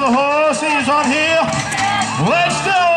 the horses on here. Let's do